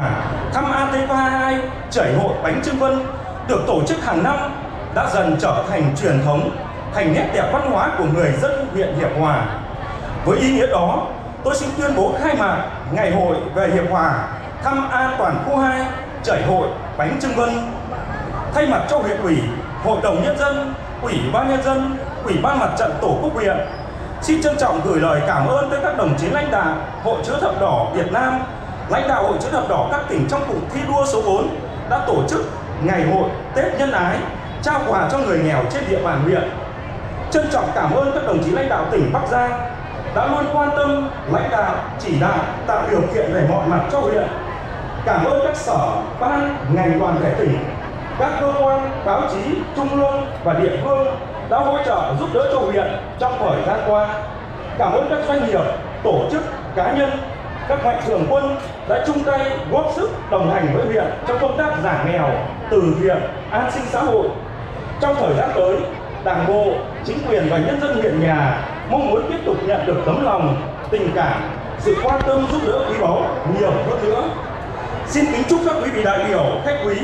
À, thăm AT32 chảy hội bánh trưng vân được tổ chức hàng năm đã dần trở thành truyền thống, thành nét đẹp văn hóa của người dân huyện Hiệp Hòa. Với ý nghĩa đó, tôi xin tuyên bố khai mạc Ngày hội về Hiệp Hòa thăm an toàn khu 2 chảy hội bánh trưng vân. Thay mặt cho huyện ủy, hội đồng nhân dân, ủy ban nhân dân, ủy ban mặt trận tổ quốc huyện xin trân trọng gửi lời cảm ơn tới các đồng chí lãnh đạo Hội chữ thập đỏ Việt Nam, lãnh đạo Hội chữ thập đỏ các tỉnh trong cụm thi đua số 4 đã tổ chức ngày hội Tết nhân ái trao quà cho người nghèo trên địa bàn huyện. Trân trọng cảm ơn các đồng chí lãnh đạo tỉnh Bắc Giang đã luôn quan tâm, lãnh đạo, chỉ đạo, tạo điều kiện về mọi mặt cho huyện. Cảm ơn các sở, ban, ngành đoàn thể tỉnh, các cơ quan, báo chí, trung ương và địa phương đã hỗ trợ giúp đỡ cho huyện trong thời gian qua. Cảm ơn các doanh nghiệp, tổ chức, cá nhân, các mạnh thường quân đã chung tay góp sức đồng hành với huyện trong công tác giảm nghèo, từ thiện, an sinh xã hội. Trong thời gian tới, Đảng bộ, chính quyền và nhân dân huyện nhà mong muốn tiếp tục nhận được tấm lòng, tình cảm, sự quan tâm giúp đỡ quý báu nhiều hơn nữa. Xin kính chúc các quý vị đại biểu, khách quý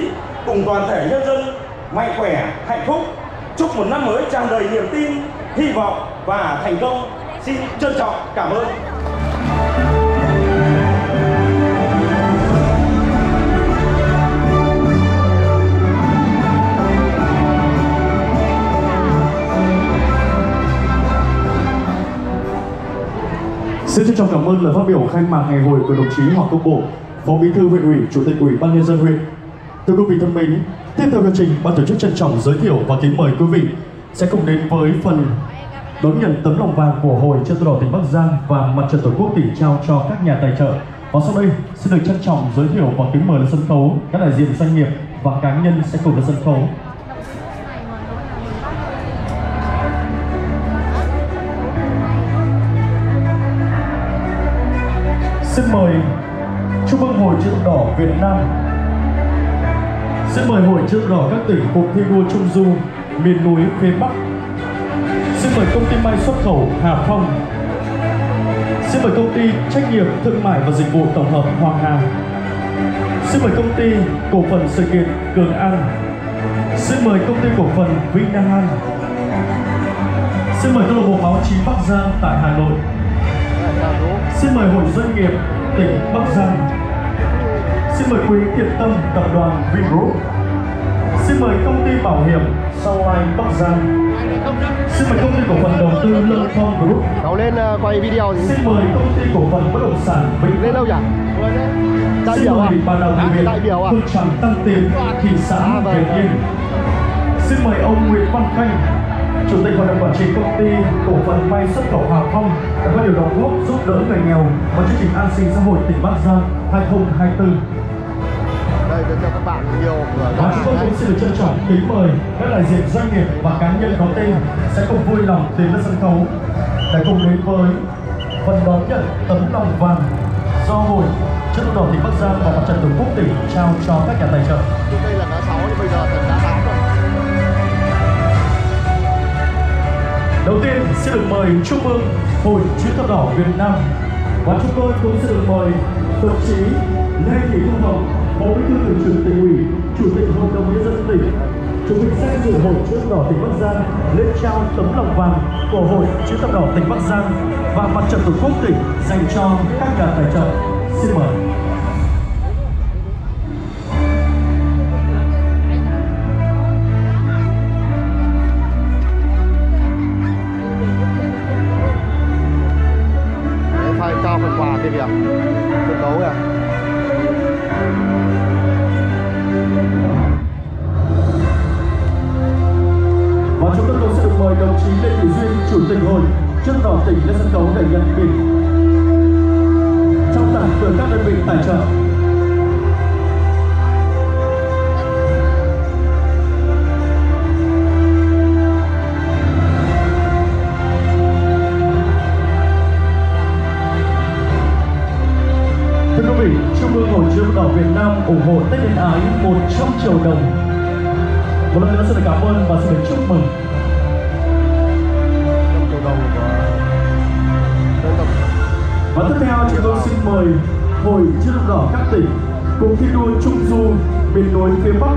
cùng toàn thể nhân dân mạnh khỏe, hạnh phúc. Chúc một năm mới tràn đầy niềm tin, hy vọng và thành công. Xin trân trọng cảm ơn. Xin trân trọng cảm ơn lời phát biểu khai mạc ngày hội của đồng chí Hoàng Công Bộ, Phó Bí thư huyện ủy, Chủ tịch Ủy ban nhân dân huyện. Thưa quý vị thân mến, tiếp theo chương trình, ban tổ chức trân trọng giới thiệu và kính mời quý vị sẽ cùng đến với phần đón nhận tấm lòng vàng của Hội Chữ đỏ tỉnh Bắc Giang và Mặt trận Tổ quốc tỉnh trao cho các nhà tài trợ. Và sau đây, xin được trân trọng giới thiệu và kính mời lên sân khấu các đại diện doanh nghiệp và cá nhân sẽ cùng lên sân khấu. Xin mời Trung ương Hội Chữ đỏ Việt Nam. Xin mời Hội Chữ đỏ các tỉnh cụm thi đua Trung Du, miền núi phía Bắc. Xin mời công ty may xuất khẩu Hà Phong. Xin mời công ty trách nhiệm thương mại và dịch vụ tổng hợp Hoàng Hà. Xin mời công ty cổ phần sự kiện Cường An. Xin mời công ty cổ phần Vinahan Xin mời câu lạc bộ báo chí Bắc Giang tại Hà Nội. Xin mời Hội Doanh nghiệp tỉnh Bắc Giang Xin mời quý thiện tâm tập đoàn Vingroup Xin mời công ty bảo hiểm Sunline Bắc Giang Xin mời công ty cổ phần đầu tư Lợi Phong Group Cậu lên uh, quay video gì? Xin mời công ty cổ phần bất động sản Vĩnh Lên đâu nhỉ? Đại biểu à? mời bà À, huyện đại biểu à? Hương Tràng Tăng Tiến thị xã À, vâng, Việt vâng. Yên Xin mời ông Nguyễn Văn Khanh Chủ tịch Hội đồng Quản trị Công ty Cổ phần May xuất khẩu Hà Phong đã có nhiều đóng góp giúp đỡ người nghèo và chương trình an sinh xã hội tỉnh Bắc Giang 2024. Đây tôi cho các bạn nhiều Và chúng tôi cũng xin được trân trọng kính mời các đại diện doanh nghiệp và cá nhân có tên sẽ cùng vui lòng tiến lên sân khấu để cùng đến với phần đón nhận tấm lòng vàng do hội chữ đỏ tỉnh Bắc Giang và mặt trận tổ quốc tỉnh trao cho các nhà tài trợ. Đầu tiên xin được mời Trung ương Hội chữ thập đỏ Việt Nam và chúng tôi cũng xin được mời đồng chí Lê Thị Thu Hồng, Phó Bí thư Thường trực tỉnh ủy, Chủ tịch Hội đồng nhân dân tỉnh, Chúng mình danh dự Hội chữ thập đỏ tỉnh Bắc Giang lên trao tấm lòng vàng của Hội chữ thập đỏ tỉnh Bắc Giang và mặt trận tổ quốc tỉnh dành cho các nhà tài trợ. Xin mời. Kìa Sân khấu kìa Và chúng tôi cũng sẽ được mời đồng chí Lê Thị Duyên, Chủ tịch Hội trước đỏ tỉnh lên sân khấu để nhận biển. Trong tảng từ các đơn vị tài trợ. Trung chữ đỏ Việt Nam ủng hộ Tết Nhân Ái 100 triệu đồng. Một lần nữa xin được cảm ơn và xin được chúc mừng. Và tiếp theo, chúng tôi xin mời Hội chữ đỏ các tỉnh cùng thi đua Trung Du miền núi phía Bắc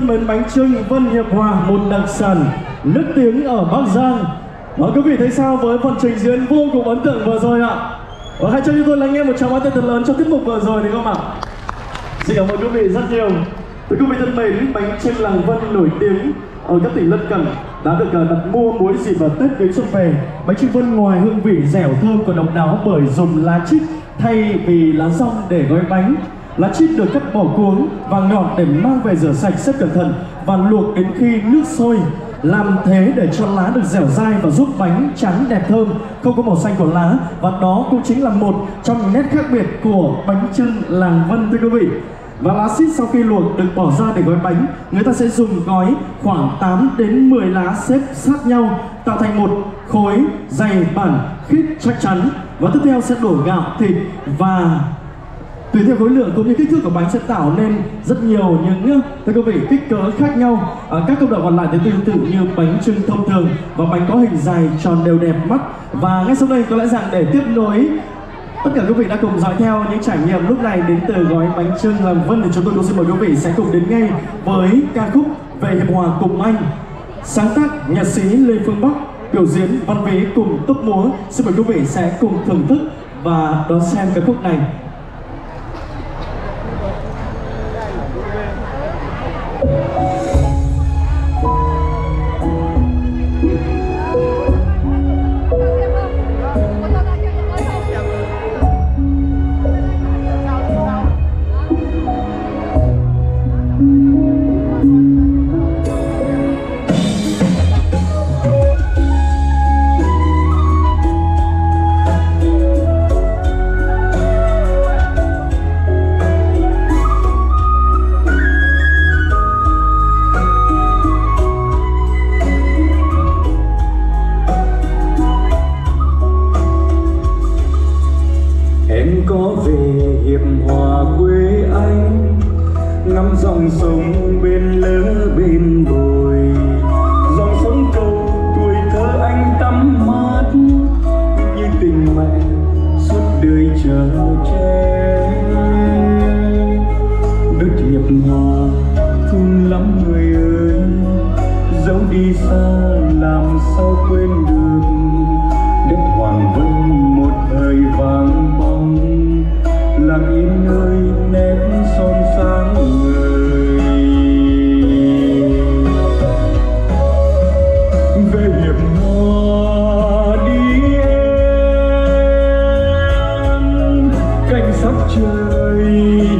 thân mến, bánh trưng Vân Hiệp Hòa, một đặc sản nước tiếng ở Bắc Giang. Và quý vị thấy sao với phần trình diễn vô cùng ấn tượng vừa rồi ạ? Và hãy cho chúng tôi lắng nghe một tràng pháo tay thật lớn cho tiết mục vừa rồi được không ạ? Xin cảm ơn quý vị rất nhiều. Thưa quý vị thân mến, bánh trưng làng Vân nổi tiếng ở các tỉnh lân cận đã được à, đặt mua mỗi dịp vào Tết đến xuân về. Bánh trưng Vân ngoài hương vị dẻo thơm còn độc đáo bởi dùng lá chít thay vì lá rong để gói bánh. Lá chít được cắt bỏ cuống và ngọt để mang về rửa sạch rất cẩn thận và luộc đến khi nước sôi. Làm thế để cho lá được dẻo dai và giúp bánh trắng đẹp thơm, không có màu xanh của lá. Và đó cũng chính là một trong những nét khác biệt của bánh trưng làng Vân, thưa quý vị. Và lá xít sau khi luộc được bỏ ra để gói bánh, người ta sẽ dùng gói khoảng 8 đến 10 lá xếp sát nhau, tạo thành một khối dày bản khít chắc chắn. Và tiếp theo sẽ đổ gạo, thịt và tùy theo khối lượng cũng như kích thước của bánh sẽ tạo nên rất nhiều những thưa quý vị kích cỡ khác nhau. À, các công đoạn còn lại thì tương tự như bánh trưng thông thường và bánh có hình dài tròn đều đẹp mắt. Và ngay sau đây có lẽ rằng để tiếp nối tất cả quý vị đã cùng dõi theo những trải nghiệm lúc này đến từ gói bánh trưng làm vân thì chúng tôi cũng xin mời quý vị sẽ cùng đến ngay với ca khúc về hiệp hòa cùng anh. Sáng tác nhạc sĩ lê phương bắc biểu diễn văn vế cùng tốc múa. Xin mời quý vị sẽ cùng thưởng thức và đón xem ca khúc này. Dòng sông trời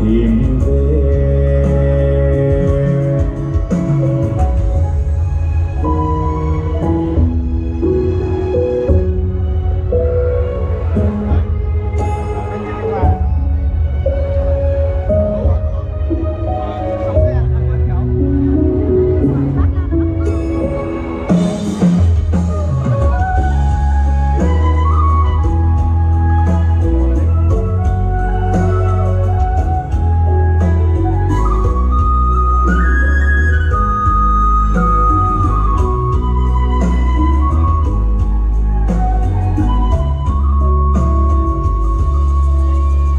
tìm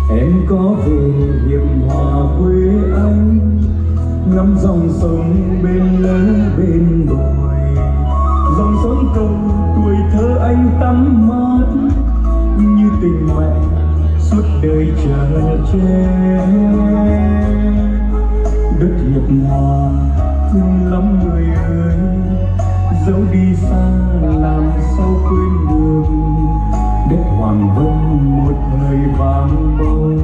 em có về hiệp hòa quê anh, ngắm dòng sông bên lỡ bên đồi dòng sông cầu tuổi thơ anh tắm mát, như tình mẹ suốt đời chờ che đất hiệp hòa thương lắm người ơi, dẫu đi xa làm sao quên đường hoàng hôn một thời vàng bóng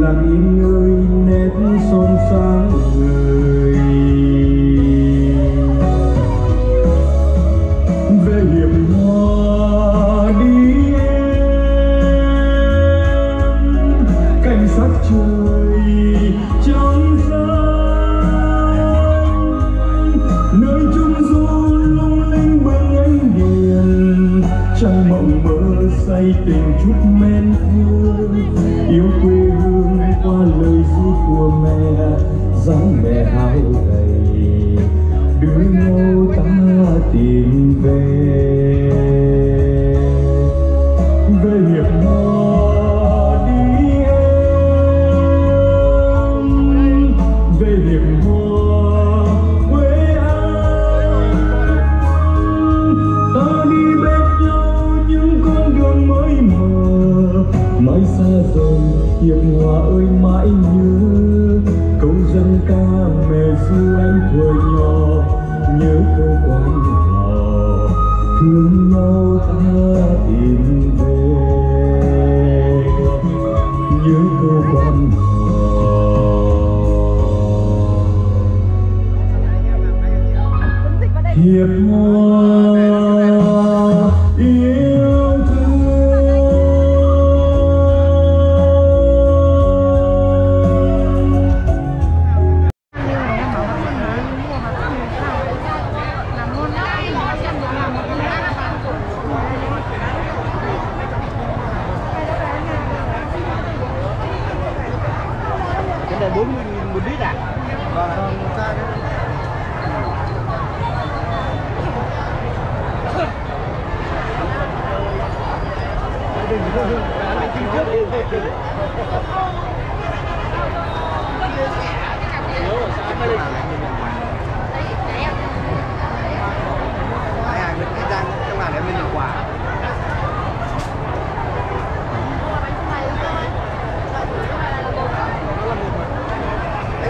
lặng im nơi nét son sáng người nhau tìm về những câu quan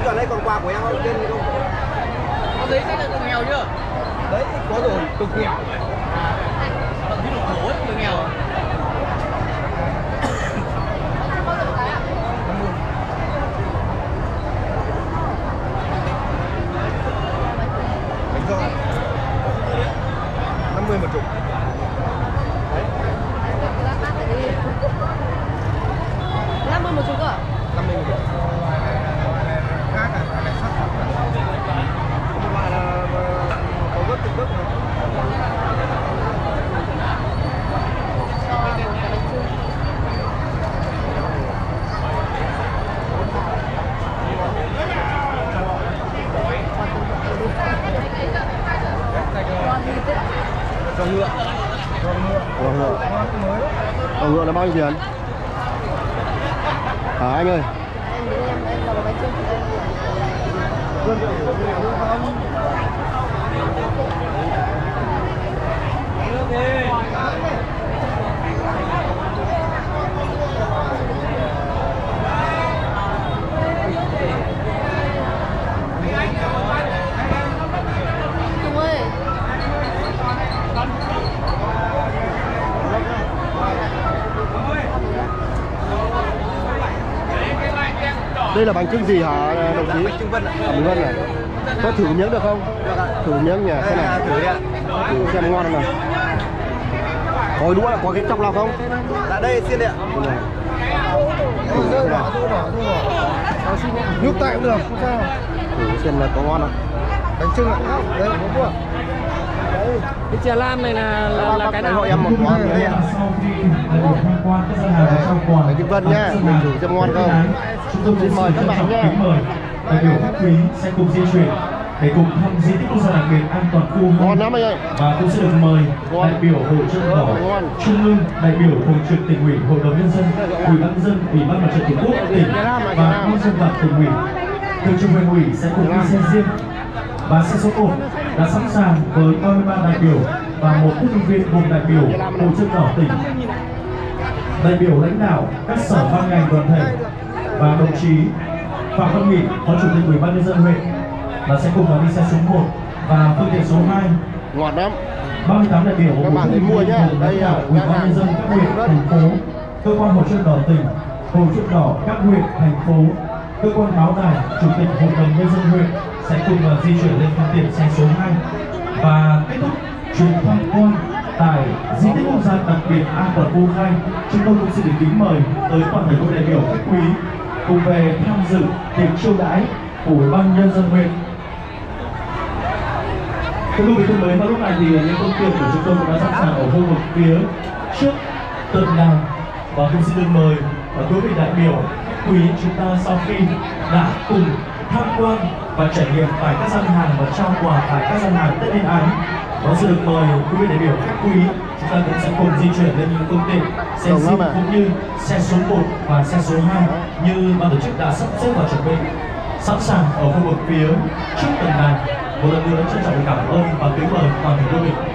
còn đây còn quà của em không? Trên không? Có giấy xác nhận người nghèo chưa? Đấy, có rồi, cực nghèo là khổ ấy, người nghèo. 50 một gel. Đây là bánh trưng gì hả đồng chí? Bánh trưng Vân ạ. Bánh Vân này. Có thử miếng được không? Được ạ. Thử miếng nhỉ? Thế này. Thử đi ạ. Thử xem ngon không nào. Có đũa là có cái chọc nào không? Dạ đây xin đi ạ. Nhúc tại cũng được, không sao. Thử xem là có ngon không? Bánh trưng ạ. Đấy, bốn đũa. Cái chè lam này là là, là cái nào? Hội em một món đây ạ. Bánh trưng Vân nhá, mình thử xem ngon không. Tôi Xin mời các bạn nhé. đại biểu khách quý sẽ cùng di chuyển để cùng thăm di tích quốc gia đặc biệt an toàn khu Ngon lắm anh ơi. và cũng sẽ được mời đại biểu hội chữ đỏ trung ương đại biểu thường trực tỉnh ủy hội đồng nhân dân ủy ban dân ủy ban mặt trận tổ quốc tỉnh và nhân dân đoàn tỉnh ủy. Thường trực huyện ủy sẽ cùng đi xe riêng và xe số 1 đã sẵn sàng với 33 đại biểu và một viên viên gồm đại biểu hội chữ đỏ tỉnh. Đại biểu lãnh đạo các sở ban ngành đoàn thể và đồng chí Phạm Văn Nghị, Phó Chủ tịch Ủy ban nhân dân huyện. Là sẽ cùng vào đi xe số 1 và phương tiện số 2 ngọt lắm. 38 đại biểu Các bạn đến mua nhá. Đây là ủy ban nhân dân các huyện thành phố cơ quan hội chữ đỏ tỉnh hội chữ đỏ các huyện thành phố cơ quan báo đài chủ tịch hội đồng nhân dân huyện sẽ cùng ờ, di chuyển lên phương tiện xe số 2 và kết thúc chuyến tham quan tại di tích quốc gia đặc biệt an toàn vu khai chúng tôi cũng xin được kính mời tới toàn thể các đại biểu khách quý cùng về tham dự tiệc chiêu đãi của ủy ban nhân dân huyện Thưa quý vị thân mến, vào lúc này thì những công việc của chúng tôi cũng đã sẵn sàng ở khu vực phía trước tượng đài và cũng xin được mời và quý vị đại biểu quý chúng ta sau khi đã cùng tham quan và trải nghiệm tại các gian hàng và trao quà tại các gian hàng Tết Yên ánh. đó xin được mời quý vị đại biểu các quý ta cũng sẽ cùng di chuyển lên những phương tiện xe ạ. cũng như xe số 1 và xe số 2 như ban tổ chức đã sắp xếp và chuẩn bị. Sẵn sàng ở khu vực phía trước tượng đài một lần nữa trân trọng cảm ơn và kính mời toàn thể quý vị